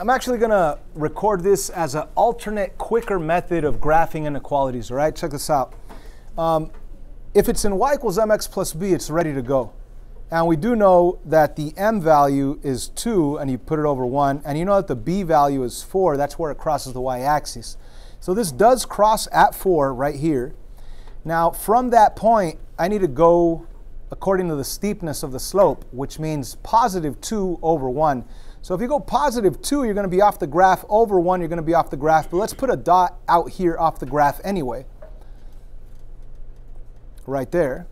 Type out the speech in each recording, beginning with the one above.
I'm actually going to record this as an alternate, quicker method of graphing inequalities, all right? Check this out. Um, if it's in y equals mx plus b, it's ready to go. And we do know that the m value is 2, and you put it over 1. And you know that the b value is 4. That's where it crosses the y-axis. So this does cross at 4 right here. Now, from that point, I need to go according to the steepness of the slope, which means positive 2 over 1. So if you go positive 2, you're going to be off the graph. Over 1, you're going to be off the graph. But let's put a dot out here off the graph anyway. Right there.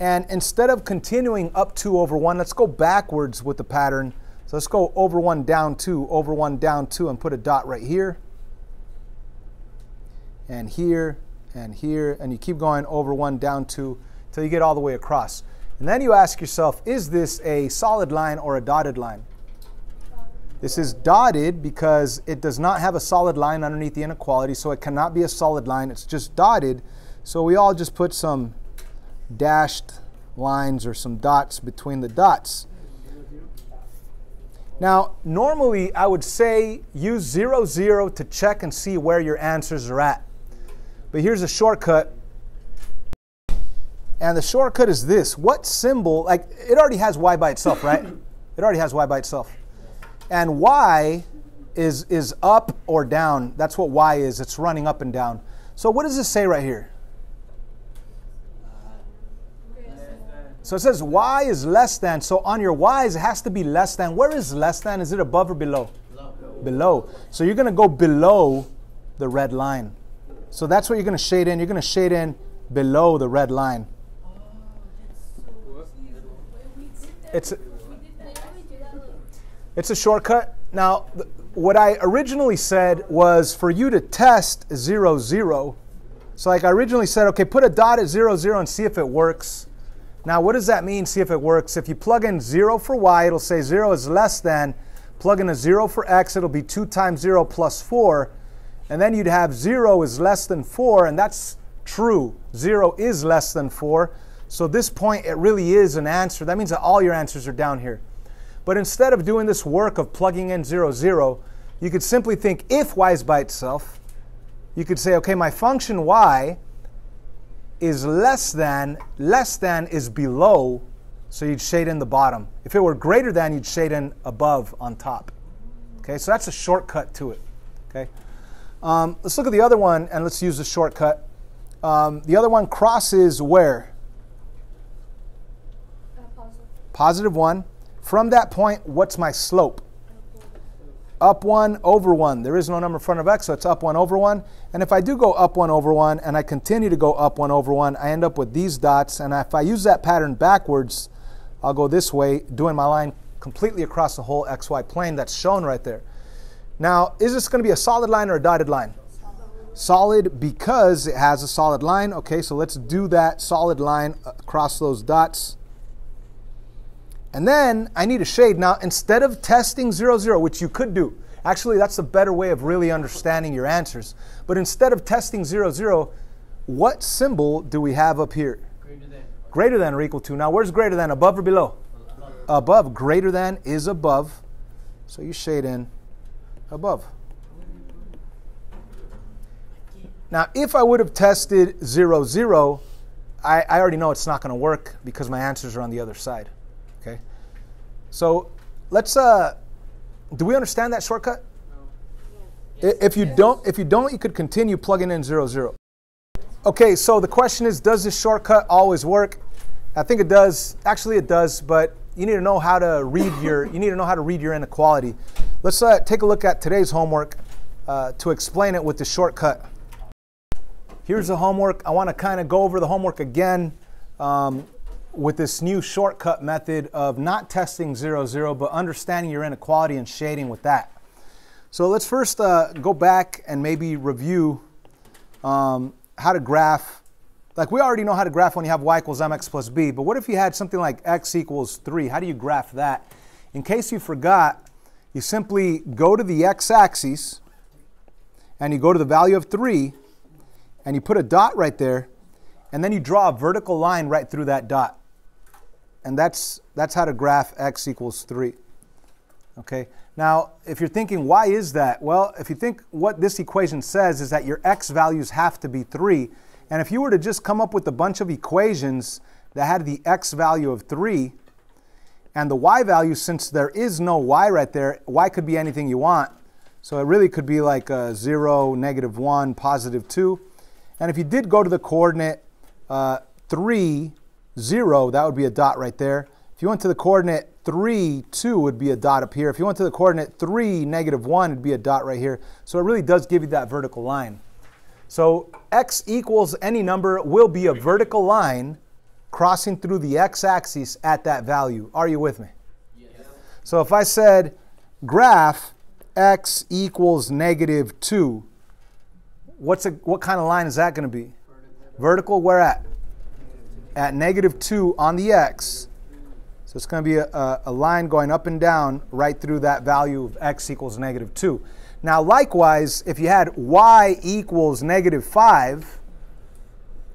And instead of continuing up 2 over 1, let's go backwards with the pattern. So let's go over 1, down 2, over 1, down 2, and put a dot right here. And here, and here. And you keep going over 1, down 2, until you get all the way across. And then you ask yourself, is this a solid line or a dotted line? This is dotted because it does not have a solid line underneath the inequality, so it cannot be a solid line. It's just dotted. So we all just put some dashed lines or some dots between the dots. Now, normally I would say use 0, 0 to check and see where your answers are at. But here's a shortcut. And the shortcut is this. What symbol, like it already has y by itself, right? It already has y by itself. And y is, is up or down. That's what y is. It's running up and down. So what does this say right here? So it says y is less than. So on your y's, it has to be less than. Where is less than? Is it above or below? Below. below. So you're going to go below the red line. So that's what you're going to shade in. You're going to shade in below the red line. Oh, it's a, it's a shortcut. Now, what I originally said was for you to test 0, 0. So like I originally said, okay, put a dot at 0, 0 and see if it works. Now, what does that mean, see if it works? If you plug in 0 for y, it'll say 0 is less than. Plug in a 0 for x, it'll be 2 times 0 plus 4. And then you'd have 0 is less than 4, and that's true. 0 is less than 4. So this point, it really is an answer. That means that all your answers are down here. But instead of doing this work of plugging in 0, 0, you could simply think if y is by itself, you could say, okay, my function y is less than, less than is below, so you'd shade in the bottom. If it were greater than, you'd shade in above on top. Okay, so that's a shortcut to it. Okay, um, let's look at the other one and let's use the shortcut. Um, the other one crosses where? Uh, positive. Positive 1. From that point, what's my slope? Up 1 over 1. There is no number in front of x, so it's up 1 over 1. And if I do go up 1 over 1 and I continue to go up 1 over 1, I end up with these dots. And if I use that pattern backwards, I'll go this way, doing my line completely across the whole xy plane that's shown right there. Now, is this going to be a solid line or a dotted line? Solid because it has a solid line. Okay, so let's do that solid line across those dots. And then I need a shade. Now, instead of testing 0, 0, which you could do, actually, that's a better way of really understanding your answers. But instead of testing 0, 0, what symbol do we have up here? Greater than. Greater than or equal to. Now, where's greater than? Above or below? Above. Greater than is above. So you shade in above. Now, if I would have tested 0, 0, I, I already know it's not going to work because my answers are on the other side. So let's. Uh, do we understand that shortcut? If you don't, if you don't, you could continue plugging in zero zero. Okay. So the question is, does this shortcut always work? I think it does. Actually, it does. But you need to know how to read your. You need to know how to read your inequality. Let's uh, take a look at today's homework uh, to explain it with the shortcut. Here's the homework. I want to kind of go over the homework again. Um, with this new shortcut method of not testing 0, 0, but understanding your inequality and shading with that. So let's first uh, go back and maybe review um, how to graph. Like we already know how to graph when you have y equals mx plus b, but what if you had something like x equals 3? How do you graph that? In case you forgot, you simply go to the x-axis and you go to the value of 3 and you put a dot right there and then you draw a vertical line right through that dot and that's that's how to graph x equals 3 okay Now, if you're thinking, why is that? Well, if you think what this equation says is that your x values have to be 3. And if you were to just come up with a bunch of equations that had the x value of 3, and the y value, since there is no y right there, y could be anything you want. So it really could be like a 0, negative 1, positive 2. And if you did go to the coordinate uh, 3, 0, that would be a dot right there. If you went to the coordinate 3, 2 would be a dot up here. If you went to the coordinate 3, negative 1, it'd be a dot right here. So it really does give you that vertical line. So x equals any number will be a vertical line crossing through the x-axis at that value. Are you with me? Yes. So if I said graph x equals negative 2, what's a, what kind of line is that going to be? Vertical. Vertical, where at? At negative 2 on the x. So it's going to be a, a, line going up and down right through that value of x equals negative 2. Now, likewise, if you had y equals negative 5,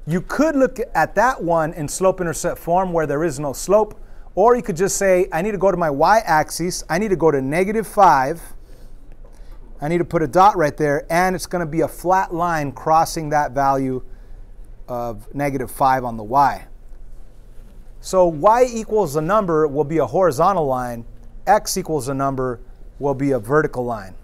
you could look at that one in slope-intercept form where there is no slope, or you could just say, I need to go to my y-axis, I need to go to negative 5, I need to put a dot right there, and it's going to be a flat line crossing that value of negative 5 on the y. So y equals a number will be a horizontal line, x equals a number will be a vertical line.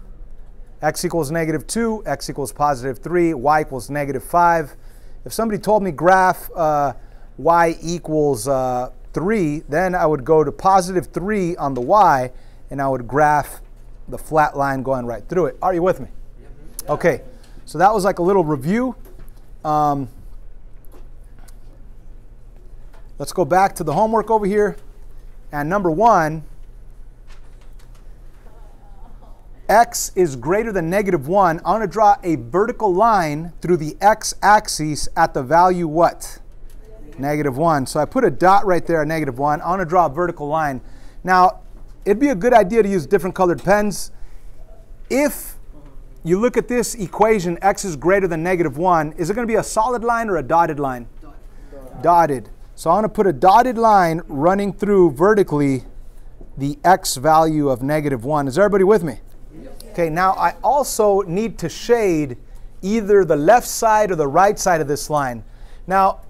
x equals negative 2, x equals positive 3, y equals negative 5. If somebody told me graph uh, y equals uh, 3, then I would go to positive 3 on the y, and I would graph the flat line going right through it. Are you with me? Okay, so that was like a little review. Um, Let's go back to the homework over here. And number one, x is greater than negative 1. I want to draw a vertical line through the x-axis at the value what? Negative 1. So I put a dot right there at negative 1. I want to draw a vertical line. Now, it'd be a good idea to use different colored pens. If you look at this equation, x is greater than negative 1, is it going to be a solid line or a dotted line? Dotted. dotted. So I want to put a dotted line running through vertically the x value of negative 1. Is everybody with me? Okay, now I also need to shade either the left side or the right side of this line. Now,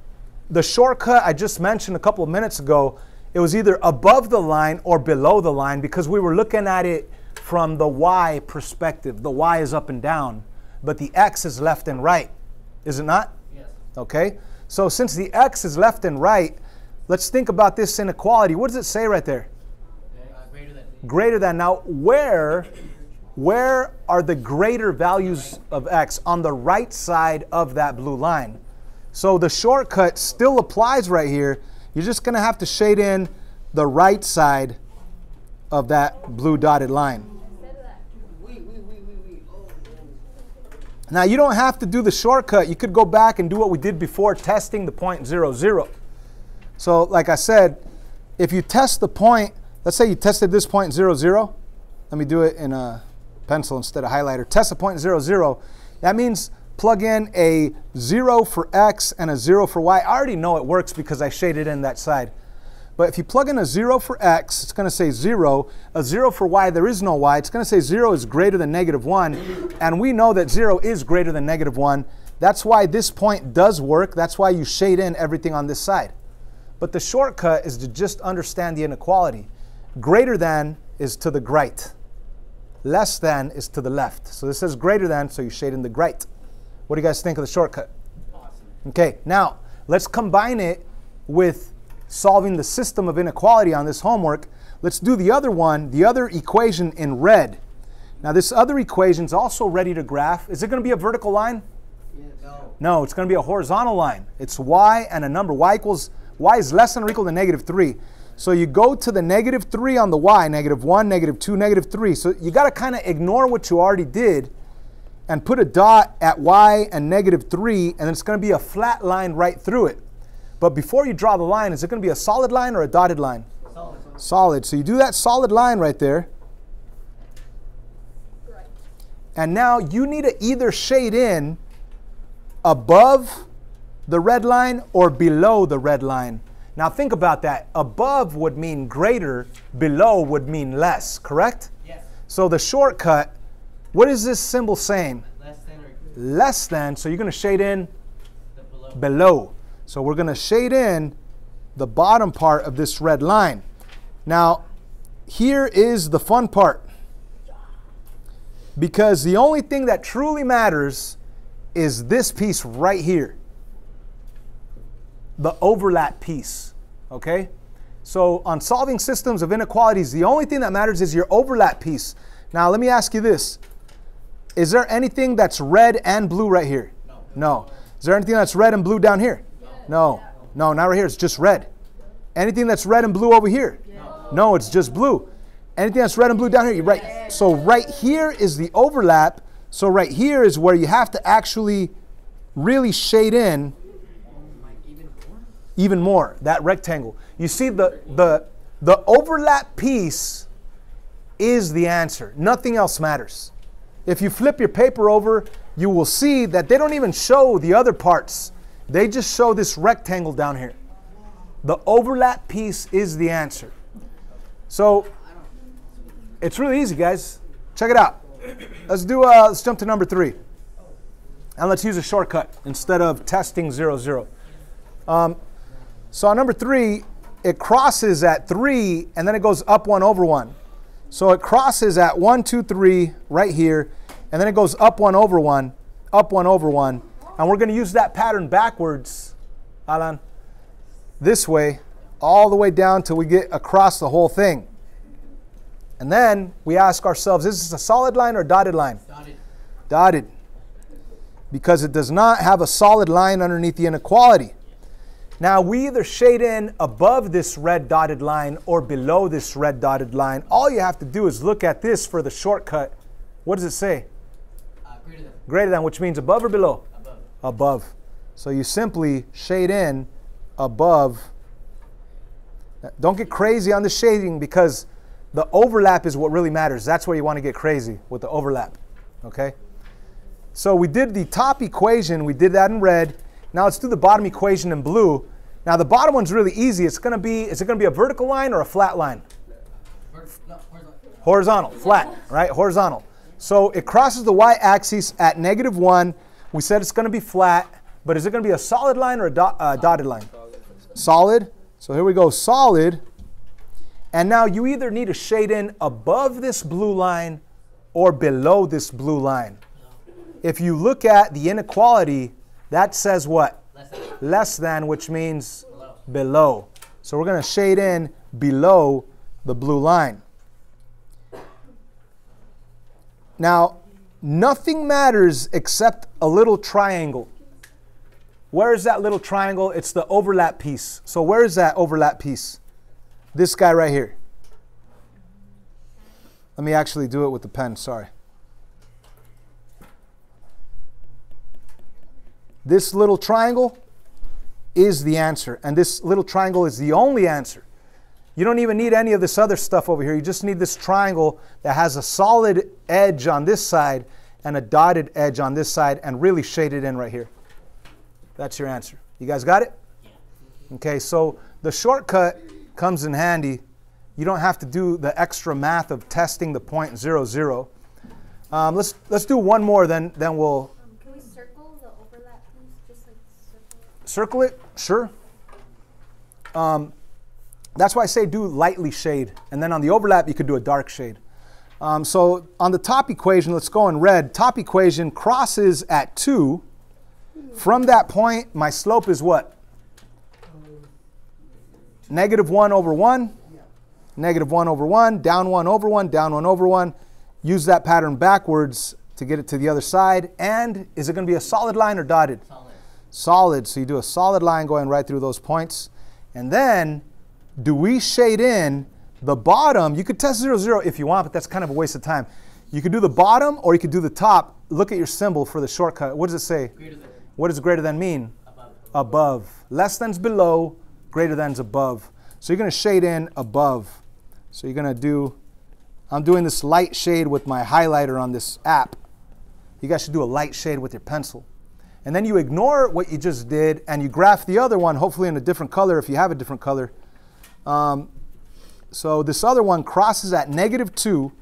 the shortcut I just mentioned a couple of minutes ago, it was either above the line or below the line because we were looking at it from the y perspective. The y is up and down, but the x is left and right. Is it not? Yes. Okay. So since the x is left and right, let's think about this inequality. What does it say right there? Uh, greater, than. greater than. Now, where, where are the greater values of x? On the right side of that blue line. So the shortcut still applies right here. You're just going to have to shade in the right side of that blue dotted line. Now, you don't have to do the shortcut. You could go back and do what we did before, testing the point zero, zero. So, like I said, if you test the point, let's say you tested this point zero, zero. Let me do it in a pencil instead of highlighter. Test the point zero, zero. That means plug in a 0 for x and a 0 for y. I already know it works because I shaded in that side. But if you plug in a 0 for x, it's going to say 0. A 0 for y, there is no y. It's going to say 0 is greater than negative 1. And we know that 0 is greater than negative 1. That's why this point does work. That's why you shade in everything on this side. But the shortcut is to just understand the inequality. Greater than is to the right. Less than is to the left. So this says greater than, so you shade in the right. What do you guys think of the shortcut? Awesome. Okay, now let's combine it with solving the system of inequality on this homework, let's do the other one, the other equation in red. Now this other equation is also ready to graph. Is it going to be a vertical line? Yes. No. No, it's going to be a horizontal line. It's y and a number. y equals y is less than or equal to negative 3. So you go to the negative 3 on the y, negative 1, negative 2, negative 3. So you got to kind of ignore what you already did and put a dot at y and negative 3, and it's going to be a flat line right through it. But before you draw the line, is it going to be a solid line or a dotted line? Solid. Solid. So you do that solid line right there. Right. And now you need to either shade in above the red line or below the red line. Now think about that. Above would mean greater, below would mean less, correct? Yes. So the shortcut, what is this symbol saying? Less than or Less than, so you're going to shade in below. below. So we're going to shade in the bottom part of this red line. Now, here is the fun part. Because the only thing that truly matters is this piece right here the overlap piece. Okay? So, on solving systems of inequalities, the only thing that matters is your overlap piece. Now, let me ask you this Is there anything that's red and blue right here? No. No. Is there anything that's red and blue down here? No. No, not right here. It's just red. Anything that's red and blue over here? No, it's just blue. Anything that's red and blue down here, you're right. So right here is the overlap. So right here is where you have to actually really shade in Like even more? even more that rectangle. You see the the the overlap piece is the answer. Nothing else matters. If you flip your paper over, you will see that they don't even show the other parts. They just show this rectangle down here. The overlap piece is the answer. So it's really easy, guys. Check it out. Let's do. Uh, let's jump to number three, and let's use a shortcut instead of testing zero zero. Um, so on number three, it crosses at three, and then it goes up one over one. So it crosses at one, two, three, right here, and then it goes up one over one, up one over one, and we're going to use that pattern backwards, Alan, this way, all the way down till we get across the whole thing. And then we ask ourselves, is this a solid line or a dotted line? Dotted. Dotted. Because it does not have a solid line underneath the inequality. Now we either shade in above this red dotted line or below this red dotted line. All you have to do is look at this for the shortcut. What does it say? Uh, greater than. Greater than, which means above or below? Above. So you simply shade in above. Don't get crazy on the shading because the overlap is what really matters. That's where you want to get crazy with the overlap. Okay? So we did the top equation, we did that in red. Now let's do the bottom equation in blue. Now the bottom one's really easy. It's going to be is it going to be a vertical line or a flat line? Horizontal, flat, right? Horizontal. So it crosses the y-axis at negative one. We said it's going to be flat, but is it going to be a solid line or a dot, uh, dotted line? Solid. So here we go, solid. And now you either need to shade in above this blue line or below this blue line. If you look at the inequality, that says what? Less than. Less than, which means Below. below. So we're going to shade in below the blue line. Now, nothing matters except a little triangle. Where is that little triangle? It's the overlap piece. So where is that overlap piece? This guy right here. Let me actually do it with the pen, sorry. This little triangle is the answer, and this little triangle is the only answer. You don't even need any of this other stuff over here. You just need this triangle that has a solid edge on this side and a dotted edge on this side and really shaded in right here. That's your answer. You guys got it? Okay, so the shortcut comes in handy. You don't have to do the extra math of testing the point zero zero. Um, let's let's do one more, then then we'll Um, can we circle the overlap piece? Just like circle it? circle it. Sure. Um, that's why I say do lightly shade, and then on the overlap you could do a dark shade. Um, so on the top equation, let's go in red. Top equation crosses at two. From that point, my slope is what? Negative one over one. Negative one over one. Down one over one. Down one over one. Use that pattern backwards to get it to the other side. And is it going to be a solid line or dotted? Solid. solid. So you do a solid line going right through those points. And then do we shade in the bottom? You could test 0, 0 if you want, but that's kind of a waste of time. You could do the bottom or you could do the top. Look at your symbol for the shortcut. What does it say? Greater than. What does greater than mean? Above. Above. Less than's below, greater than's above. So you're going to shade in above. So you're going to do, I'm doing this light shade with my highlighter on this app. You guys should do a light shade with your pencil. And then you ignore what you just did and you graph the other one, hopefully in a different color if you have a different color. Um, so this other one crosses at negative 2.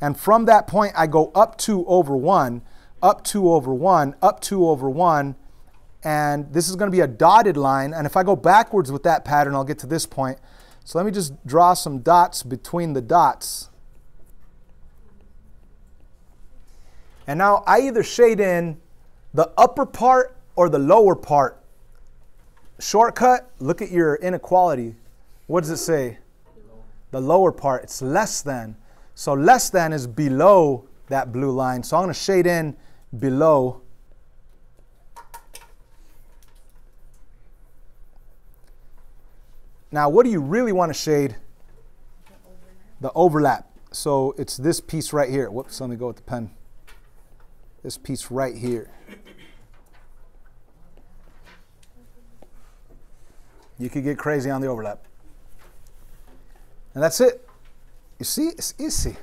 And from that point, I go up 2 over 1, up 2 over 1, up 2 over 1, and this is going to be a dotted line. And if I go backwards with that pattern, I'll get to this point. So let me just draw some dots between the dots. And now I either shade in the upper part or the lower part. Shortcut, look at your inequality. What does it say? The lower part, it's less than. So less than is below that blue line. So I'm going to shade in below. Now, what do you really want to shade? The overlap. So it's this piece right here. Whoops, let me go with the pen. This piece right here. You could get crazy on the overlap. And that's it. You see, it's easy.